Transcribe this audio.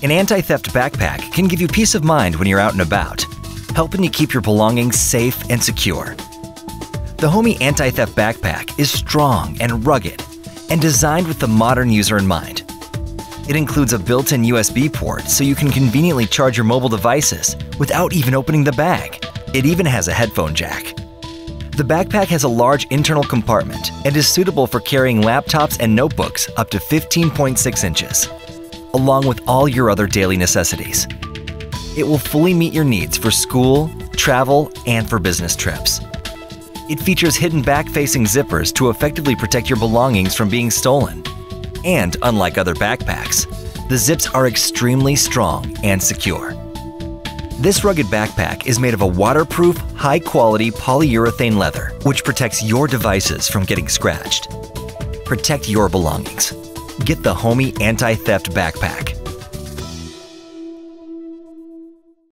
An anti theft backpack can give you peace of mind when you're out and about, helping you keep your belongings safe and secure. The HOMIEE Anti Theft Backpack is strong and rugged and designed with the modern user in mind. It includes a built in USB port so you can conveniently charge your mobile devices without even opening the bag. It even has a headphone jack. The backpack has a large internal compartment and is suitable for carrying laptops and notebooks up to 15.6 inches, along with all your other daily necessities. It will fully meet your needs for school, travel, and for business trips. It features hidden back-facing zippers to effectively protect your belongings from being stolen. And unlike other backpacks, the zips are extremely strong and secure. This rugged backpack is made of a waterproof, high-quality polyurethane leather, which protects your devices from getting scratched. Protect your belongings. Get the HOMIEE Anti-Theft Backpack.